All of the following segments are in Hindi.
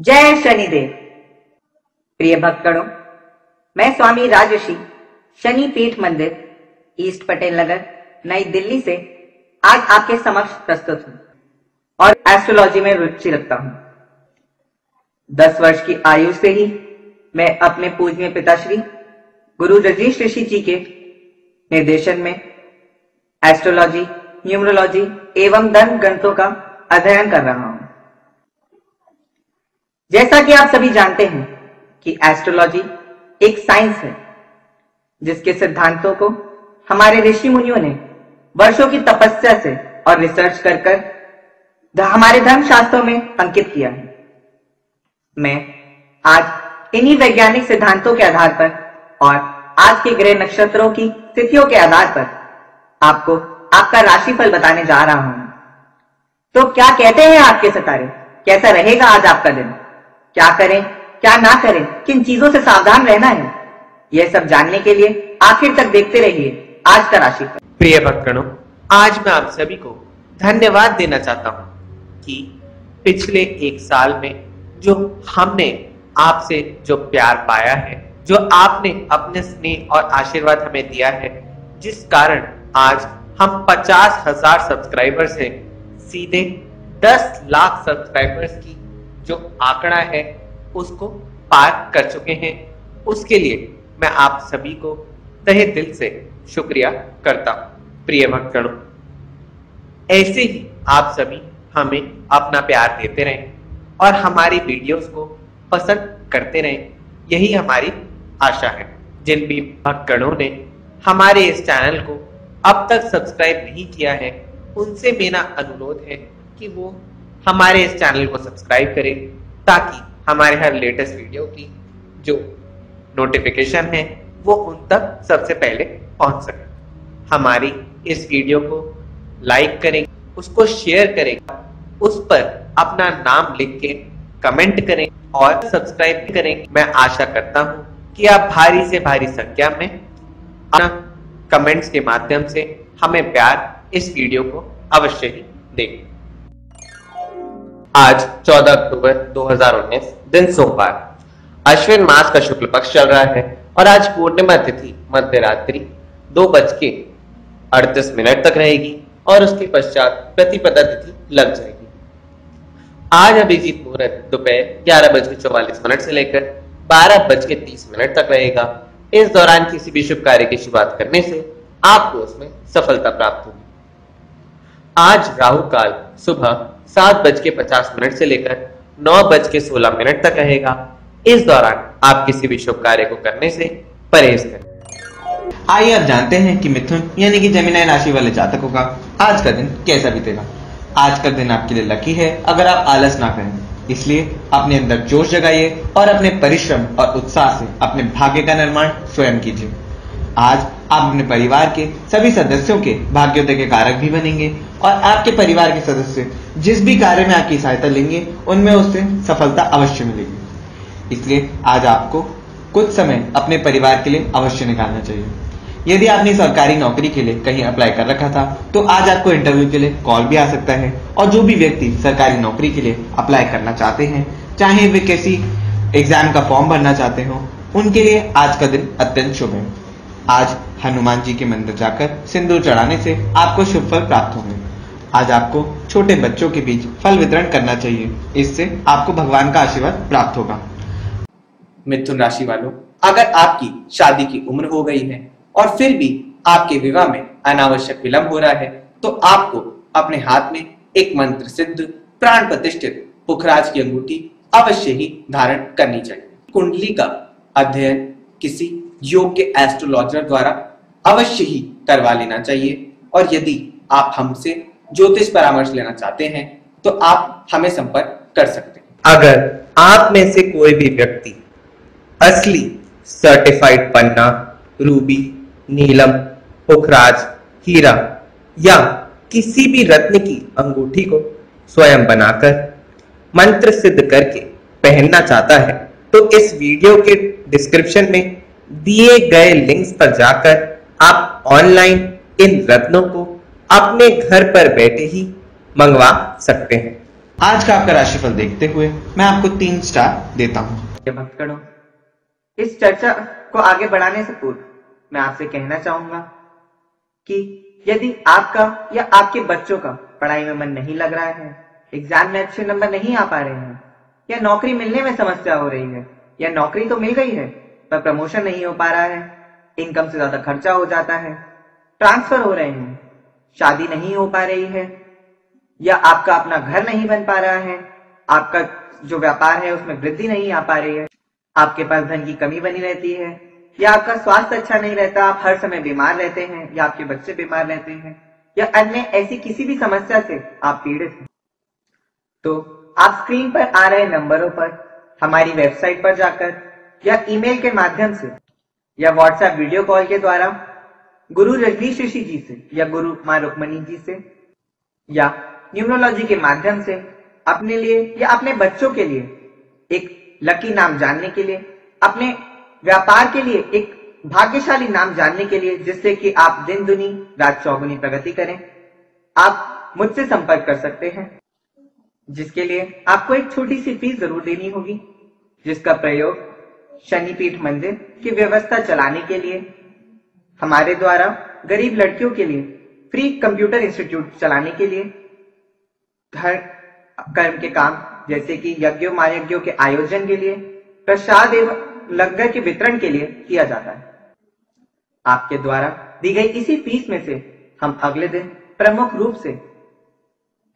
जय शनिदेव। प्रिय भक्तगणों, मैं स्वामी राजऋषि शनि पीठ मंदिर, ईस्ट पटेल नगर, नई दिल्ली से आज आपके समक्ष प्रस्तुत हूँ और एस्ट्रोलॉजी में रुचि रखता हूँ। दस वर्ष की आयु से ही मैं अपने पूजनीय पिताश्री, गुरु रजनीश ऋषि जी के निर्देशन में एस्ट्रोलॉजी न्यूमरोलॉजी एवं धन ग्रंथों का अध्ययन कर रहा हूँ। जैसा कि आप सभी जानते हैं कि एस्ट्रोलॉजी एक साइंस है, जिसके सिद्धांतों को हमारे ऋषि मुनियों ने वर्षों की तपस्या से और रिसर्च कर कर हमारे धर्म शास्त्रों में अंकित किया है। मैं आज इन्हीं वैज्ञानिक सिद्धांतों के आधार पर और आज के ग्रह नक्षत्रों की तिथियों के आधार पर आपको आपका राशिफल बताने जा रहा हूँ। तो क्या कहते हैं आपके सितारे? कैसा रहेगा आज आपका दिन? क्या करें, क्या ना करें, किन चीज़ों से सावधान रहना है? यह सब जानने के लिए आखिर तक देखते रहिए आज का राशिफल प्रिय भक्तगणों, आज मैं आप सभी को धन्यवाद देना चाहता हूँ कि पिछले एक साल में जो हमने आपसे जो प्यार पाया है, जो आपने अपने स्नेह और आशीर्वाद हमें दिया है, जिस कारण आज हम पचास हज़ार सब्सक्राइबर्स हैं, सीधे दस लाख सब्सक्राइबर्स की जो आंकड़ा है, उसको पार कर चुके हैं। उसके लिए मैं आप सभी को तहे दिल से शुक्रिया करता प्रिय भक्तगणों। ऐसे ही आप सभी हमें अपना प्यार देते रहें और हमारी वीडियोस को पसंद करते रहें। यही हमारी आशा है। जिन भी भक्तगणों ने हमारे इस चैनल को अब तक सब्सक्राइब नहीं किया है, उनसे मेरा अनुरोध है कि वो हमारे इस चैनल को सब्सक्राइब करें ताकि हमारे हर लेटेस्ट वीडियो की जो नोटिफिकेशन है, वो उन तक सबसे पहले पहुँच सके। हमारी इस वीडियो को लाइक करें, उसको शेयर करें, उस पर अपना नाम लिख के कमेंट करें और सब्सक्राइब करें। मैं आशा करता हूँ कि आप भारी से भारी संख्या में अपना कमेंट्स के माध्यम से हमें प्यार इस वीडियो को अवश्य ही दें। आज 14 अक्टूबर 2019 दिन सोमवार। अश्विन मास का शुक्ल पक्ष चल रहा है और आज पूर्णिमा तिथि मध्य रात्रि दो बज के अड़तीस मिनट तक रहेगी और उसके पश्चात प्रतिपदा तिथि लग जाएगी। आज अभिजीत मुहूर्त दोपहर ग्यारह बज के चौवालीस मिनट से लेकर बारह बज के तीस मिनट तक रहेगा। इस दौरान किसी भी शुभ कार्य की शुरुआत करने से आपको उसमें सफलता प्राप्त होगी। आज राहु काल, सुबह सात बज के पचास मिनट से लेकर नौ बज के सोलह मिनट तक रहेगा। इस दौरान आप किसी भी शुभ कार्य को करने से परहेज करें। आइए आप जानते हैं कि मिथुन, यानी कि जमीनाई राशि वाले जातकों का आज का दिन कैसा बीतेगा। आज का दिन आपके लिए लकी है, अगर आप आलस ना करें। इसलिए अपने अंदर जोश जगाइए और अपने परिश्रम और उत्साह से अपने भाग्य का निर्माण स्वयं कीजिए। आज आप अपने परिवार के सभी सदस्यों के भाग्योदय के कारक भी बनेंगे और आपके परिवार के सदस्य जिस भी कार्य में आपकी सहायता लेंगे, उनमें उससे सफलता अवश्य मिलेगी। इसलिए आज आपको कुछ समय अपने परिवार के लिए अवश्य निकालना चाहिए। यदि आपने सरकारी नौकरी के लिए कहीं अप्लाई कर रखा था तो आज आपको इंटरव्यू के लिए कॉल भी आ सकता है और जो भी व्यक्ति सरकारी नौकरी के लिए अप्लाई करना चाहते हैं, चाहे वे किसी एग्ज़ाम का फॉर्म भरना चाहते हो, उनके लिए आज का दिन अत्यंत शुभ है। आज हनुमान जी के मंदिर जाकर सिंदूर चढ़ाने से आपको शुभ फल प्राप्त होंगे। आज आपको छोटे बच्चों के बीच फल वितरण करना चाहिए। इससे आपको भगवान का आशीर्वाद प्राप्त होगा। मिथुन राशि वालों, अगर आपकी शादी की उम्र हो गई है और फिर भी आपके विवाह में अनावश्यक विलंब हो रहा है तो आपको अपने हाथ में एक मंत्र सिद्ध, प्राण प्रतिष्ठित पुखराज की अंगूठी अवश्य ही धारण करनी चाहिए। कुंडली का अध्ययन किसी योग्य एस्ट्रोलॉजर द्वारा अवश्य ही करवा लेना चाहिए। और यदि आप हमसे ज्योतिष परामर्श लेना चाहते हैं तो आप हमें संपर्क कर सकते हैं। अगर आप में से कोई भी व्यक्ति असली सर्टिफाइड पन्ना, रूबी, नीलम, पुखराज, हीरा या किसी भी रत्न की अंगूठी को स्वयं बनाकर मंत्र सिद्ध करके पहनना चाहता है तो इस वीडियो के डिस्क्रिप्शन में दिए गए लिंक्स पर जाकर आप ऑनलाइन इन रत्नों को अपने घर पर बैठे ही मंगवा सकते हैं। आज का आपका राशिफल देखते हुए मैं आपको तीन स्टार देता हूँ। इस चर्चा को आगे बढ़ाने से पूर्व मैं आपसे कहना चाहूँगा कि यदि आपका या आपके बच्चों का पढ़ाई में मन नहीं लग रहा है एग्ज़ाम में अच्छे नंबर नहीं आ पा रहे हैं या नौकरी मिलने में समस्या हो रही है या नौकरी तो मिल गई है पर प्रमोशन नहीं हो पा रहा है, इनकम से ज़्यादा खर्चा हो जाता है, ट्रांसफ़र हो रहे हैं, शादी नहीं हो पा रही है, या आपका अपना घर नहीं बन पा रहा है, आपका जो व्यापार है उसमें वृद्धि नहीं आ पा रही है, आपके पास धन की कमी बनी रहती है, या आपका स्वास्थ्य अच्छा नहीं रहता, आप हर समय बीमार रहते हैं, या आपके बच्चे बीमार रहते हैं, या अन्य ऐसी किसी भी समस्या से आप पीड़ित हैं। तो आप स्क्रीन पर आ रहे नंबरों पर, हमारी वेबसाइट पर जाकर या ईमेल के माध्यम से, या व्हाट्सएप वीडियो कॉल के द्वारा, गुरु रजनीश ऋषि जी से, या गुरु माँ रुक्मणी जी से, या न्यूमरोलॉजी के माध्यम से, अपने लिए, या अपने बच्चों के लिए, एक लकी नाम जानने के लिए, अपने व्यापार के लिए एक भाग्यशाली नाम जानने के लिए, जिससे कि आप दिन दुनी, रात चौगुनी प्रगति करें, आप मुझसे संपर्क कर सकते हैं, जिसके लिए आपको एक छोटी सी फ़ीस ज़रूर देनी होगी, जिसका प्रयोग शनिपीठ मंदिर की व्यवस्था चलाने के लिए, हमारे द्वारा गरीब लड़कियों के लिए फ्री कंप्यूटर इंस्टीट्यूट चलाने के लिए, धर्म, कर्म के काम, जैसे कि यज्ञों, महायज्ञों के आयोजन के लिए, प्रसाद एवं लंगर के वितरण के लिए किया जाता है। आपके द्वारा दी गई इसी फ़ीस में से हम अगले दिन प्रमुख रूप से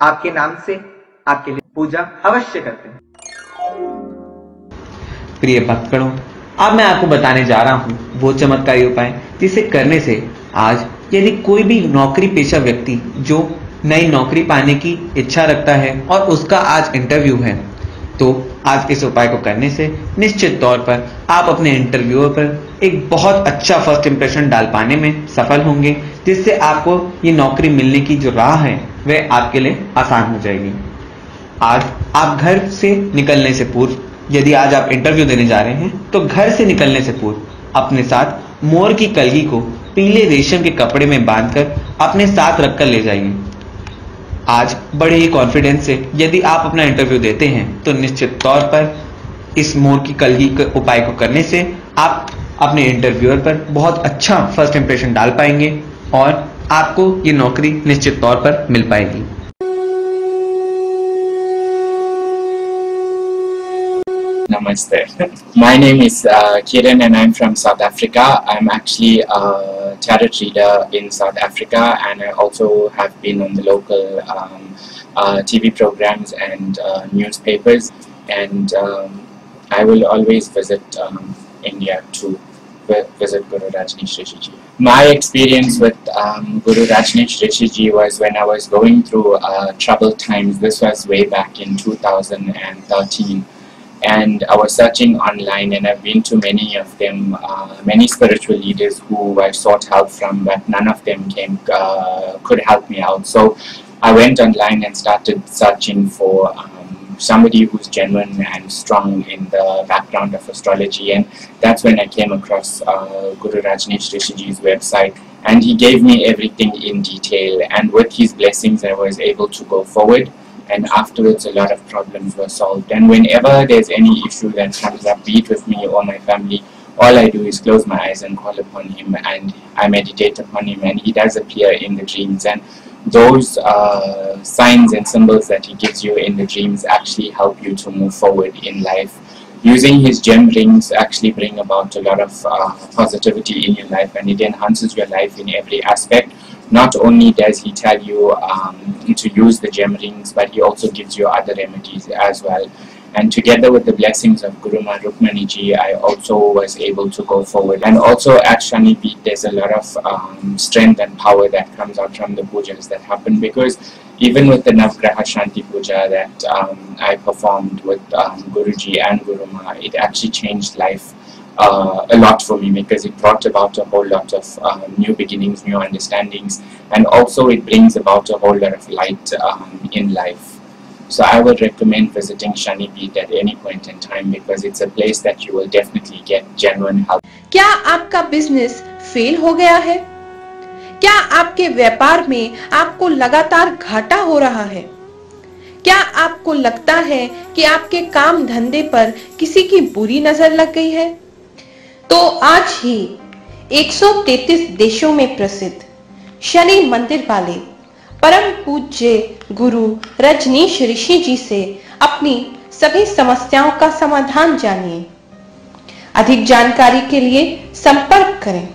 आपके नाम से आपके लिए पूजा अवश्य करते हैं। प्रिय भक्तगणों, अब मैं आपको बताने जा रहा हूँ वो चमत्कारी उपाय, जिसे करने से आज यदि कोई भी नौकरी पेशा व्यक्ति जो नई नौकरी पाने की इच्छा रखता है और उसका आज इंटरव्यू है तो आज इस उपाय को करने से निश्चित तौर पर आप अपने इंटरव्यू पर एक बहुत अच्छा फ़र्स्ट इंप्रेशन डाल पाने में सफल होंगे, जिससे आपको ये नौकरी मिलने की जो राह है, वह आपके लिए आसान हो जाएगी। आज आप घर से निकलने से पूर्व यदि आज आप इंटरव्यू देने जा रहे हैं तो घर से निकलने से पूर्व अपने साथ मोर की कलगी को पीले रेशम के कपड़े में बांधकर अपने साथ रखकर ले जाइए। आज बड़े ही कॉन्फिडेंस से यदि आप अपना इंटरव्यू देते हैं तो निश्चित तौर पर इस मोर की कलगी के उपाय को करने से आप अपने इंटरव्यूअर पर बहुत अच्छा फ़र्स्ट इंप्रेशन डाल पाएँगे और आपको ये नौकरी निश्चित तौर पर मिल पाएगी। Namaste. My name is uh, Kiran and I'm from South Africa. I'm actually a tarot reader in South Africa and I also have been on the local um, uh, TV programs and uh, newspapers and um, I will always visit um, India to vi- visit Guru Rajneesh Rishiji. My experience with um, Guru Rajneesh Rishiji was when I was going through uh, troubled times. This was way back in 2013 and I was searching online and I've been to many of them, uh, many spiritual leaders who I sought help from, but none of them came uh, could help me out. So I went online and started searching for um, somebody who's genuine and strong in the background of astrology, and that's when I came across uh, Guru Rajneesh Rishiji's website. And he gave me everything in detail, and with his blessings, I was able to go forward and afterwards a lot of problems were solved. And whenever there's any issue that comes up, be it with me or my family, all I do is close my eyes and call upon him and I meditate upon him and he does appear in the dreams and those uh, signs and symbols that he gives you in the dreams actually help you to move forward in life. Using his gem rings actually bring about a lot of uh, positivity in your life and it enhances your life in every aspect not only does he tell you um, to use the gem rings, but he also gives you other remedies as well. And together with the blessings of Guru Ma Rukmaniji, I also was able to go forward. And also at Shani Beat, there's a lot of um, strength and power that comes out from the pujas that happen because even with the Navgraha Shanti Puja that um, I performed with um, Guruji and Guru Ma, it actually changed life uh, a lot for me because it brought about a whole lot of uh, new beginnings, new understandings, and also it brings about a whole lot of light um, in life. So I would recommend visiting Shani Beat at any point in time because it's a place that you will definitely get genuine help. क्या आपका बिज़नेस फेल हो गया है क्या आपके व्यापार में आपको लगातार घाटा हो रहा है क्या आपको लगता है कि आपके काम धंधे पर किसी की बुरी नज़र लग गई है तो आज ही 133 देशों में प्रसिद्ध शनि मंदिर वाले परम पूज्य गुरु रजनीश ऋषि जी से अपनी सभी समस्याओं का समाधान जानिए। अधिक जानकारी के लिए संपर्क करें।